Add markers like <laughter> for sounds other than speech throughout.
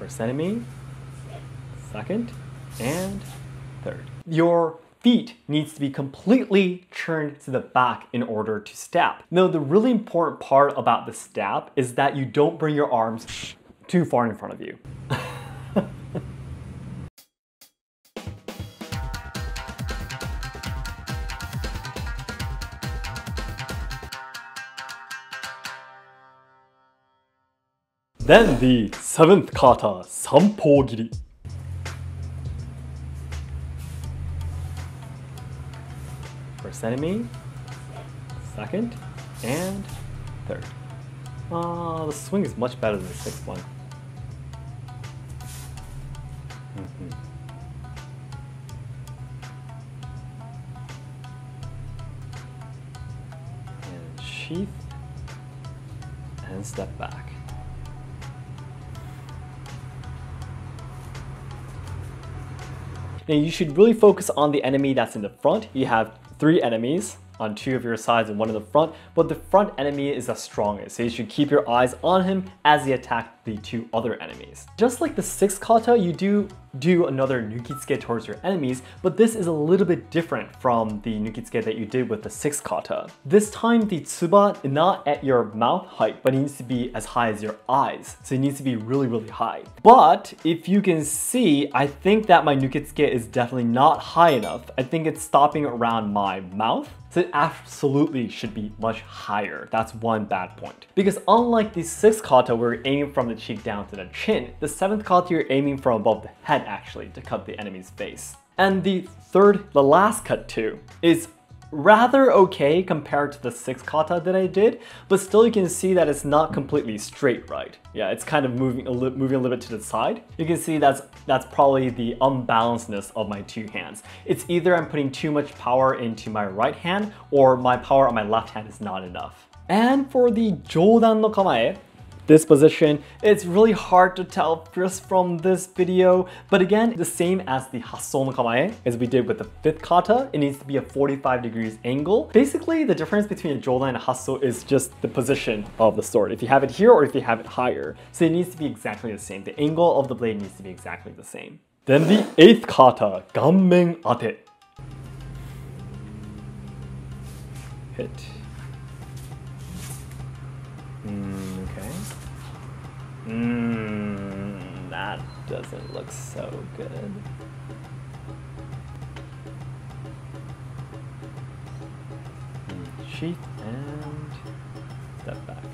First enemy, second, and third. Your feet needs to be completely turned to the back in order to stab. Now the really important part about the stab is that you don't bring your arms too far in front of you. <laughs> Then the seventh kata, Sampogiri. First enemy, second, and third. Ah, the swing is much better than the sixth one. Mhm. And sheath, and step back. Now you should really focus on the enemy that's in the front. You have three enemies on two of your sides and one in the front, but the front enemy is the strongest, so you should keep your eyes on him as he attacks the two other enemies. Just like the sixth kata, you do do another Nukitsuke towards your enemies, but this is a little bit different from the Nukitsuke that you did with the sixth kata. This time the tsuba is not at your mouth height, but it needs to be as high as your eyes. So it needs to be really, really high. But if you can see, I think that my Nukitsuke is definitely not high enough. I think it's stopping around my mouth. So it absolutely should be much higher. That's one bad point. Because unlike the sixth kata where you're aiming from the cheek down to the chin, the seventh kata you're aiming from above the head actually to cut the enemy's face. And the third, the last cut too, is rather okay compared to the 6 kata that I did, but still you can see that it's not completely straight right. Yeah, it's kind of moving a, moving a little bit to the side. You can see that's, that's probably the unbalancedness of my two hands. It's either I'm putting too much power into my right hand or my power on my left hand is not enough. And for the Jodan no Kamae, this position. It's really hard to tell just from this video, but again, the same as the Hasso no Kamae as we did with the fifth kata, it needs to be a 45 degrees angle. Basically, the difference between a Jodan and a Hasso is just the position of the sword, if you have it here or if you have it higher. So it needs to be exactly the same. The angle of the blade needs to be exactly the same. Then the eighth kata, Gammen Ate. Hit. Mm, okay. Mmm, that doesn't look so good. Sheath and step back.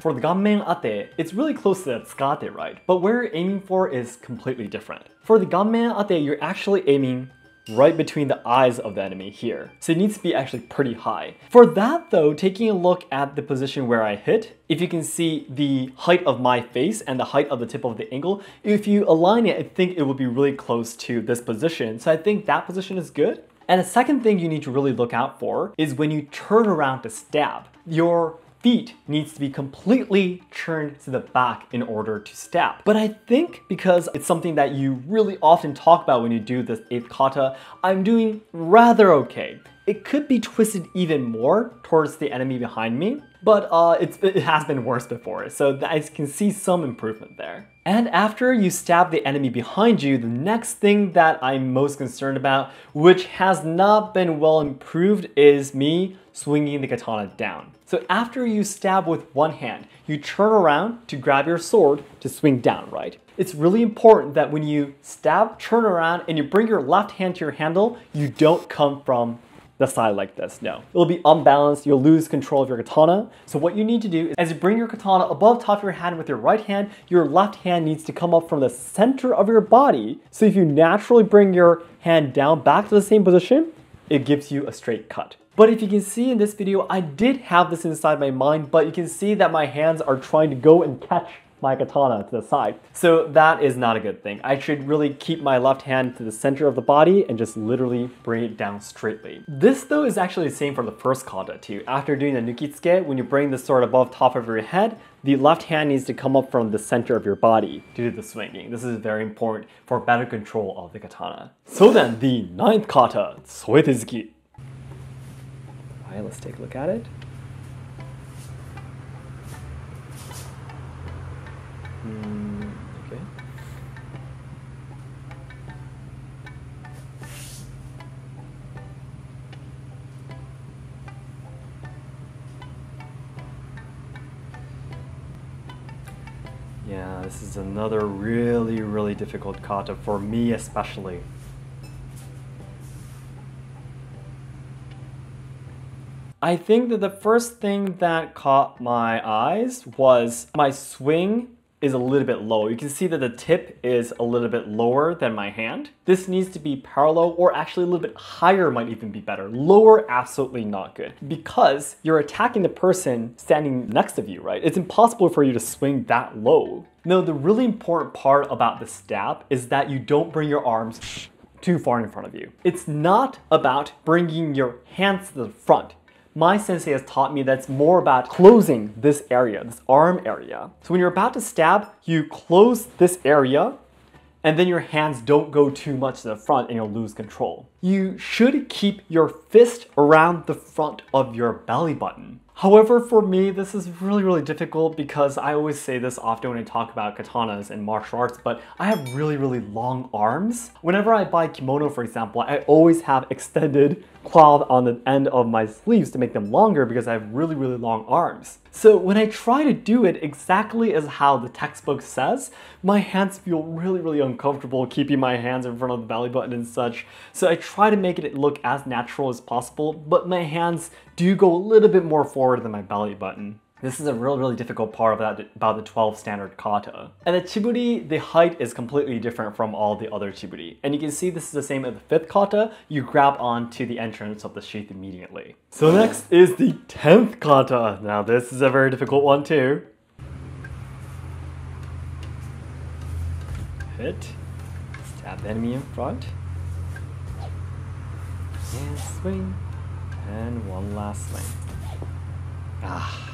For the Gammen Ate, it's really close to the Tsuka Ate right, but where you're aiming for is completely different. For the Gammen Ate, you're actually aiming right between the eyes of the enemy here. So it needs to be actually pretty high. For that though, taking a look at the position where I hit, if you can see the height of my face and the height of the tip of the angle, if you align it, I think it would be really close to this position. So I think that position is good. And the second thing you need to really look out for is when you turn around to stab. Your feet needs to be completely turned to the back in order to step. But I think because it's something that you really often talk about when you do this 8th kata, I'm doing rather okay. It could be twisted even more towards the enemy behind me, but uh, it has been worse before, so I can see some improvement there. And after you stab the enemy behind you, the next thing that I'm most concerned about, which has not been well improved, is me swinging the katana down. So after you stab with one hand, you turn around to grab your sword to swing down, right? It's really important that when you stab, turn around, and you bring your left hand to your handle, you don't come from the side like this, no. It'll be unbalanced, you'll lose control of your katana. So what you need to do is as you bring your katana above top of your hand with your right hand, your left hand needs to come up from the center of your body. So if you naturally bring your hand down back to the same position, it gives you a straight cut. But if you can see in this video, I did have this inside my mind, but you can see that my hands are trying to go and catch my katana to the side. So that is not a good thing. I should really keep my left hand to the center of the body and just literally bring it down straightly. This though is actually the same for the first kata too. After doing the nukitsuke, when you bring the sword above top of your head, the left hand needs to come up from the center of your body to do the swinging. This is very important for better control of the katana. So then, the ninth kata, Soetezuki. Alright, let's take a look at it. Hmm, okay. Yeah, this is another really, really difficult kata for me especially. I think that the first thing that caught my eyes was my swing is a little bit low. You can see that the tip is a little bit lower than my hand. This needs to be parallel or actually a little bit higher might even be better. Lower, absolutely not good because you're attacking the person standing next to you, right? It's impossible for you to swing that low. Now, the really important part about the stab is that you don't bring your arms too far in front of you. It's not about bringing your hands to the front my sensei has taught me that's more about closing this area, this arm area. So when you're about to stab, you close this area and then your hands don't go too much to the front and you'll lose control. You should keep your fist around the front of your belly button. However, for me, this is really, really difficult because I always say this often when I talk about katanas and martial arts, but I have really, really long arms. Whenever I buy kimono, for example, I always have extended cloth on the end of my sleeves to make them longer because I have really, really long arms. So when I try to do it exactly as how the textbook says, my hands feel really, really uncomfortable keeping my hands in front of the belly button and such. So I try to make it look as natural as possible, but my hands do go a little bit more forward than my belly button. This is a really, really difficult part that, about the 12 standard kata. And the chiburi, the height is completely different from all the other chiburi. And you can see this is the same as the fifth kata. You grab onto the entrance of the sheath immediately. So next is the 10th kata. Now this is a very difficult one too. Hit. Stab the enemy in front. And swing. And one last swing. Ah.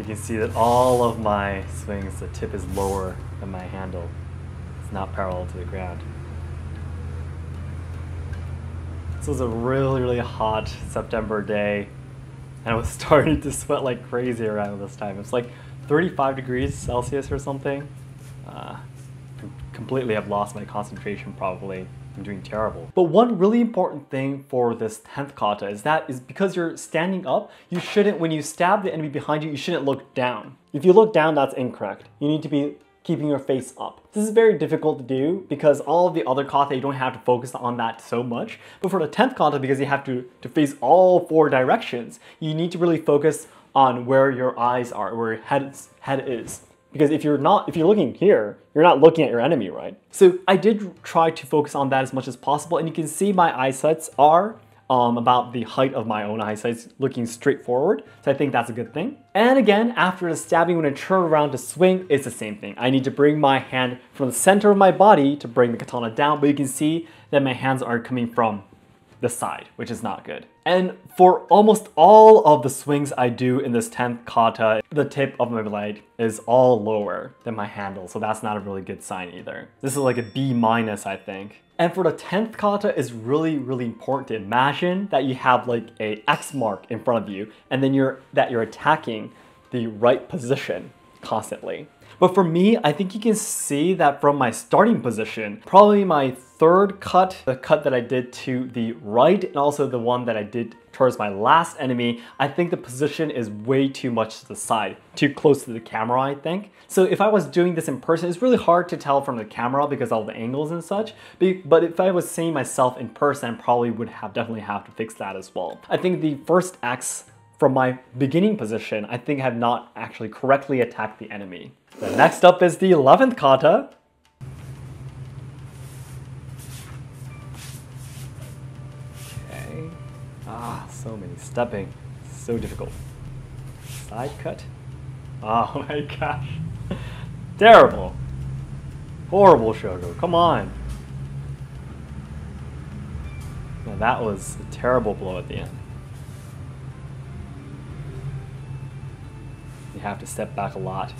You can see that all of my swings, the tip is lower than my handle. It's not parallel to the ground. This was a really, really hot September day, and I was <laughs> starting to sweat like crazy around this time. It's like 35 degrees Celsius or something. Uh, completely have lost my concentration probably. I'm doing terrible. But one really important thing for this 10th kata is that is because you're standing up, you shouldn't, when you stab the enemy behind you, you shouldn't look down. If you look down, that's incorrect. You need to be keeping your face up. This is very difficult to do because all of the other kata, you don't have to focus on that so much. But for the 10th kata, because you have to, to face all four directions, you need to really focus on where your eyes are, where your head, head is. Because if you're not, if you're looking here, you're not looking at your enemy, right? So I did try to focus on that as much as possible, and you can see my eyesights are um, about the height of my own eyesight, looking straight forward. So I think that's a good thing. And again, after the stabbing, when I turn around to swing, it's the same thing. I need to bring my hand from the center of my body to bring the katana down, but you can see that my hands are coming from the side, which is not good. And for almost all of the swings I do in this 10th kata, the tip of my blade is all lower than my handle, so that's not a really good sign either. This is like a B minus, I think. And for the 10th kata, it's really, really important to imagine that you have like a X mark in front of you, and then you're that you're attacking the right position constantly. But for me, I think you can see that from my starting position, probably my third cut, the cut that I did to the right, and also the one that I did towards my last enemy, I think the position is way too much to the side, too close to the camera, I think. So if I was doing this in person, it's really hard to tell from the camera because all the angles and such, but if I was seeing myself in person, I probably would have definitely have to fix that as well. I think the first X from my beginning position, I think I have not actually correctly attacked the enemy. The next up is the 11th kata. Okay. Ah, so many stepping. So difficult. Side cut. Oh <laughs> my gosh. Terrible. Horrible Shogo. Come on. Now that was a terrible blow at the end. You have to step back a lot.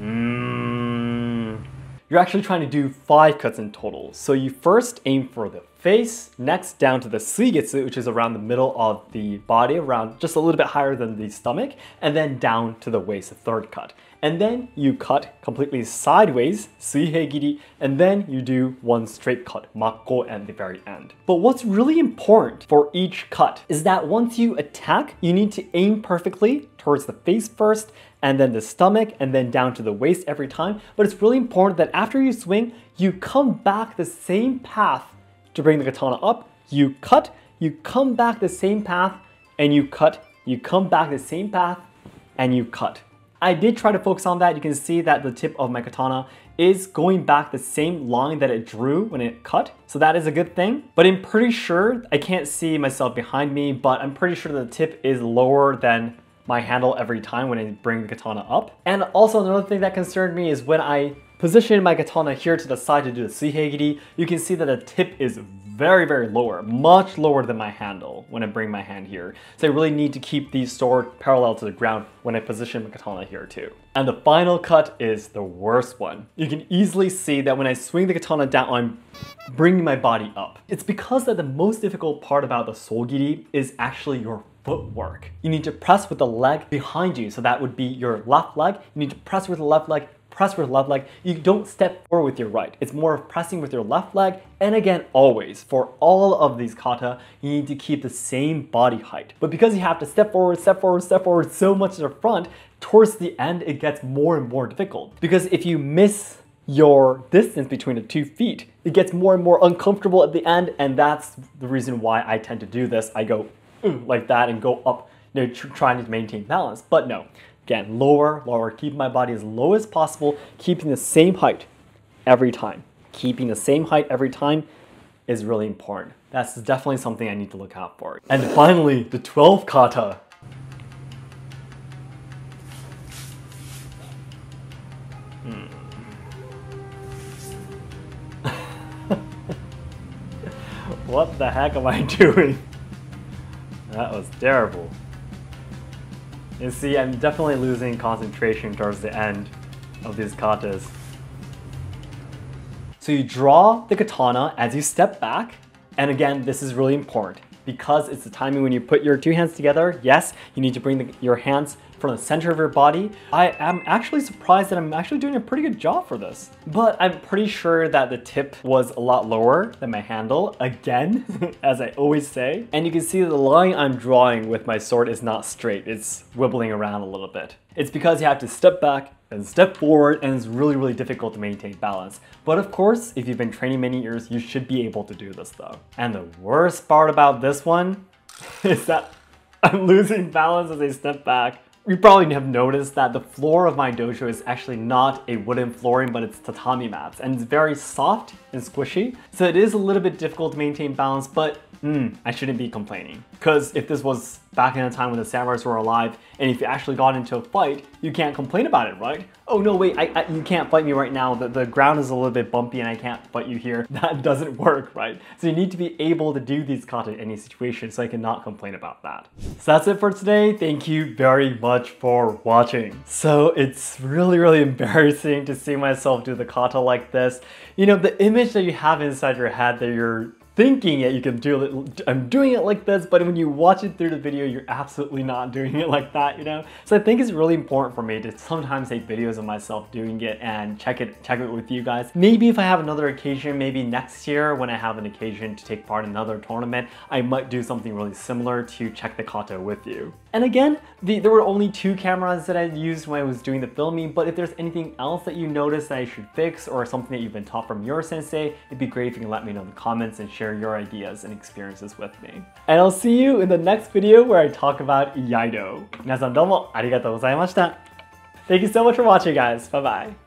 Mm. You're actually trying to do five cuts in total. So you first aim for the face, next down to the suigetsu, which is around the middle of the body, around just a little bit higher than the stomach, and then down to the waist, the third cut. And then you cut completely sideways, suiheigiri, and then you do one straight cut, makko at the very end. But what's really important for each cut is that once you attack, you need to aim perfectly towards the face first, and then the stomach, and then down to the waist every time. But it's really important that after you swing, you come back the same path to bring the katana up. You cut, you come back the same path, and you cut. You come back the same path, and you cut. I did try to focus on that. You can see that the tip of my katana is going back the same line that it drew when it cut. So that is a good thing. But I'm pretty sure, I can't see myself behind me, but I'm pretty sure the tip is lower than my handle every time when I bring the katana up. And also another thing that concerned me is when I position my katana here to the side to do the suiheigiri, you can see that the tip is very, very lower, much lower than my handle when I bring my hand here. So I really need to keep these sword parallel to the ground when I position my katana here too. And the final cut is the worst one. You can easily see that when I swing the katana down, I'm bringing my body up. It's because that the most difficult part about the sogiri is actually your footwork. You need to press with the leg behind you, so that would be your left leg. You need to press with the left leg press with left leg. You don't step forward with your right. It's more of pressing with your left leg. And again, always, for all of these kata, you need to keep the same body height. But because you have to step forward, step forward, step forward so much to the front, towards the end, it gets more and more difficult. Because if you miss your distance between the two feet, it gets more and more uncomfortable at the end. And that's the reason why I tend to do this. I go like that and go up, you know, trying to maintain balance. But no, Again, lower, lower, keep my body as low as possible, keeping the same height every time. Keeping the same height every time is really important. That's definitely something I need to look out for. And finally, the 12 kata. Hmm. <laughs> what the heck am I <laughs> doing? That was terrible. You see, I'm definitely losing concentration towards the end of these katas. So you draw the katana as you step back, and again, this is really important because it's the timing when you put your two hands together. Yes, you need to bring the, your hands from the center of your body. I am actually surprised that I'm actually doing a pretty good job for this. But I'm pretty sure that the tip was a lot lower than my handle, again, <laughs> as I always say. And you can see the line I'm drawing with my sword is not straight, it's wibbling around a little bit. It's because you have to step back and step forward and it's really, really difficult to maintain balance. But of course, if you've been training many years, you should be able to do this though. And the worst part about this one <laughs> is that I'm losing balance as I step back you probably have noticed that the floor of my dojo is actually not a wooden flooring, but it's tatami mats, and it's very soft and squishy. So it is a little bit difficult to maintain balance, but mm, I shouldn't be complaining. Because if this was back in a time when the samurais were alive, and if you actually got into a fight, you can't complain about it, right? Oh no, wait, I, I, you can't fight me right now. The, the ground is a little bit bumpy and I can't fight you here. <laughs> That doesn't work, right? So you need to be able to do these kata in any situation, so I cannot complain about that. So that's it for today. Thank you very much for watching. So it's really, really <laughs> embarrassing to see myself do the kata like this. You know, the image that you have inside your head that you're thinking it, you can do it, I'm doing it like this, but when you watch it through the video, you're absolutely not doing it like that, you know? So I think it's really important for me to sometimes take videos of myself doing it and check it, check it with you guys. Maybe if I have another occasion, maybe next year when I have an occasion to take part in another tournament, I might do something really similar to check the kata with you. And again, the, there were only two cameras that I used when I was doing the filming, but if there's anything else that you notice that I should fix or something that you've been taught from your sensei, it'd be great if you can let me know in the comments and share your ideas and experiences with me. And I'll see you in the next video where I talk about Iaido. 皆さんどうもありがとうございました。Thank you so much for watching guys. Bye bye.